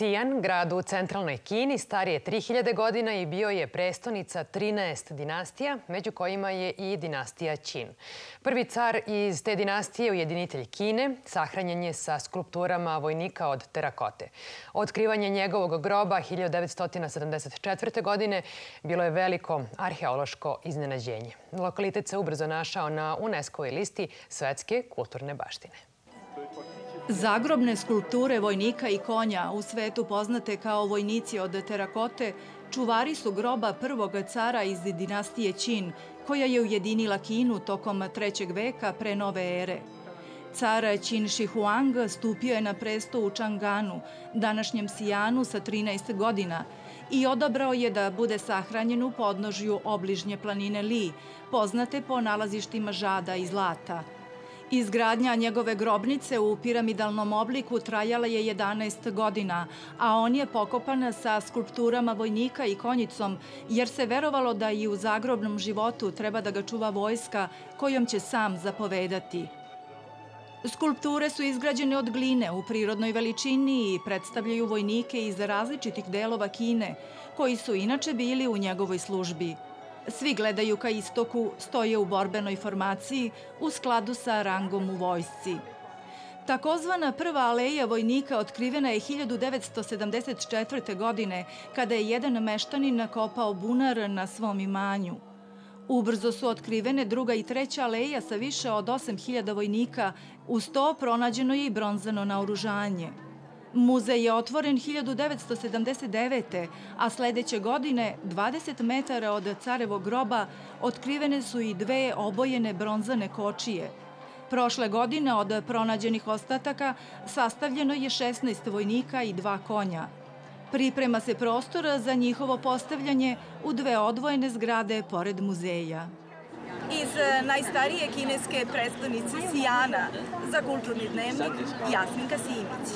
Sijan, grad u centralnoj Kini, star je 3000 godina i bio je prestonica 13 dinastija, među kojima je i dinastija Qin. Prvi car iz te dinastije, ujedinitelj Kine, sahranjen je sa skulpturama vojnika od terakote. Otkrivanje njegovog groba 1974. godine bilo je veliko arheološko iznenađenje. Lokalitet se ubrzo našao na UNESCO-voj listi svetske kulturne baštine. Zagrobne skulpture vojnika i konja, u svetu poznate kao vojnici od terakote, čuvari su groba prvog cara iz dinastije Qin, koja je ujedinila Kinu tokom trećeg veka pre nove ere. Car Qin Shi Huang stupio je na presto u Changanu, današnjem Sijanu sa 13 godina, i odabrao je da bude sahranjen u podnožju obližnje planine Li, poznate po nalazištima žada i zlata – Izgradnja njegove grobnice u piramidalnom obliku trajala je 11 godina, a on je pokopan sa skulpturama vojnika i konjicom, jer se verovalo da i u zagrobnom životu treba da ga čuva vojska kojom će sam zapovedati. Skulpture su izgrađene od gline u prirodnoj veličini i predstavljaju vojnike iz različitih delova Kine, koji su inače bili u njegovoj službi – Svi gledaju ka istoku, stoje u borbenoj formaciji u skladu sa rangom u vojsci. Takozvana prva aleja vojnika otkrivena je 1974. godine, kada je jedan meštanin nakopao bunar na svom imanju. Ubrzo su otkrivene druga i treća aleja sa više od 8000 vojnika, uz to pronađeno je i bronzano naoružanje. Muzej je otvoren 1979. a sledeće godine, 20 metara od carevog groba, otkrivene su i dve obojene bronzane kočije. Prošle godine od pronađenih ostataka sastavljeno je 16 vojnika i dva konja. Priprema se prostor za njihovo postavljanje u dve odvojene zgrade pored muzeja iz najstarije kineske prestonice Sijana za kulturni dnevnik Jasminka Simić.